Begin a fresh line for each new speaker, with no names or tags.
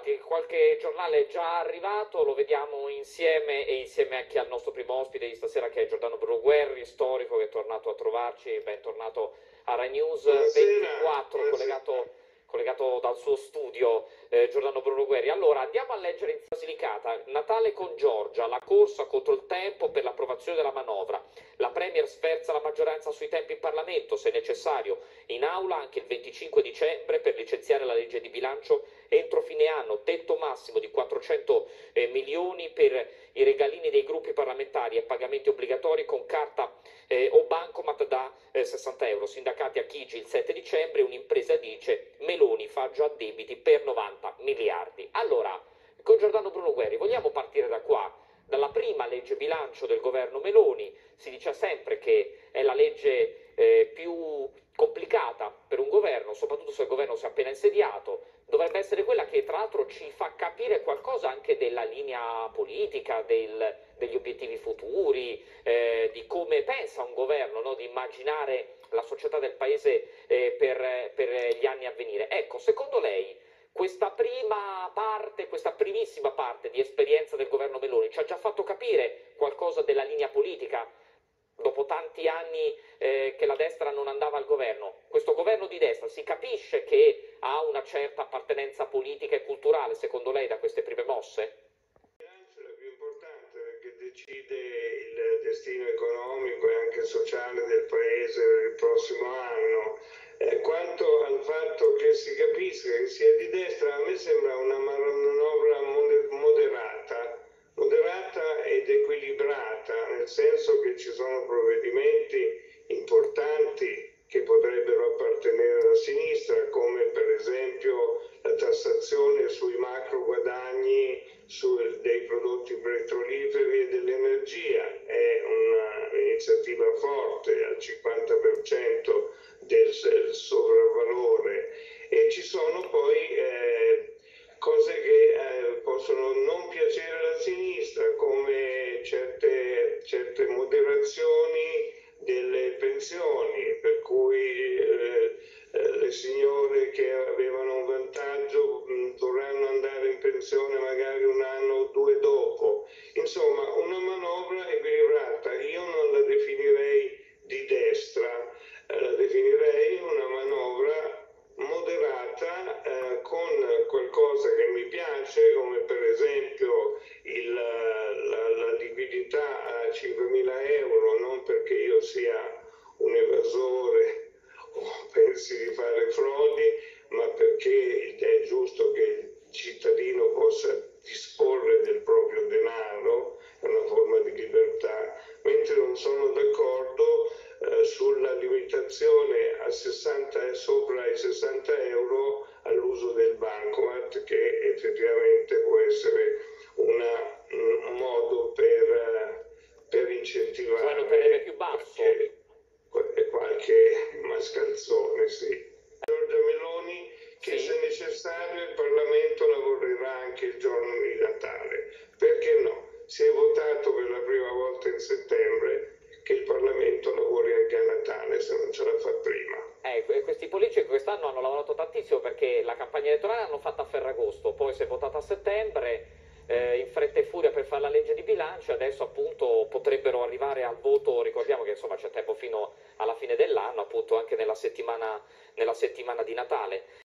bentrovati. Qualche giornale è già arrivato, lo vediamo insieme e insieme anche al nostro primo ospite di stasera che è Giordano Bruno Guerri, storico che è tornato a trovarci, bentornato a Rai News
Buonasera.
24,
Buonasera.
collegato, collegato dal suo studio eh, Giordano Bruno Guerri. Allora, andiamo a leggere in Basilicata, Natale con Giorgia, la corsa contro il tempo per l'approvazione della manovra. La Premier sferza la maggioranza sui tempi in Parlamento, se necessario, in aula anche il 25 dicembre per licenziare la legge di bilancio entro fine anno, tetto massimo di 400 eh, milioni per i regalini dei gruppi parlamentari e pagamenti obbligatori con carta eh, o bancomat da eh, 60 euro. Sindacati a Chigi il 7 dicembre, un'impresa dice Meloni fa già debiti per 90 miliardi. Allora, con Giordano Bruno Guerri, vogliamo partire da qua? Dalla prima legge bilancio del governo Meloni si dice sempre che è la legge eh, più complicata per un governo, soprattutto se il governo si è appena insediato, dovrebbe essere quella che tra l'altro ci capire qualcosa anche della linea politica, del- degli obiettivi futuri, eh, di come pensa un governo, no? di immaginare la società del paese eh, per, per gli anni a venire. Ecco, secondo lei questa prima parte, questa primissima parte di esperienza del governo Meloni ci ha già fatto capire qualcosa della linea politica? Dopo tanti anni eh, che la destra non andava al governo, questo governo di destra si capisce che una certa appartenenza politica e culturale, secondo lei, da queste prime mosse?
È la più importante perché decide il destino economico e anche sociale del paese per il prossimo anno. Eh, quanto al fatto che si capisca che sia di destra, a me sembra una manovra mode- moderata, moderata ed equilibrata, nel senso che ci sono provvedimenti importanti che potrebbero appartenere alla sinistra, certe, moderazioni delle pensioni per cui eh, eh, le signore che avevano un vantaggio mh, dovranno andare in pensione magari un anno o due dopo. Insomma una manovra equilibrata. Io non la definirei di destra eh, la definirei una manovra moderata eh, con qualcosa che mi piace come per euro non perché io sia un evasore o pensi di fare frodi incentivare
Cioè, non prendere più basso.
qualche, qualche mascalzone sì. Giorgia Meloni che
Sì.
se necessario il Parlamento lavorerà anche il giorno di Natale perché no? Si è votato per la prima volta in settembre che il Parlamento lavori anche a Natale se non ce la fa prima.
Eh, que- questi politici quest'anno hanno lavorato tantissimo perché la campagna elettorale l'hanno fatta a Ferragosto, poi si è votata a settembre, eh, in fretta e furia per fare la legge di bilancio, adesso appunto potrebbero arrivare al voto, ricordiamo che insomma c'è tempo fino alla fine dell'anno, appunto anche nella settimana, nella settimana di Natale.